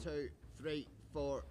two, three, four.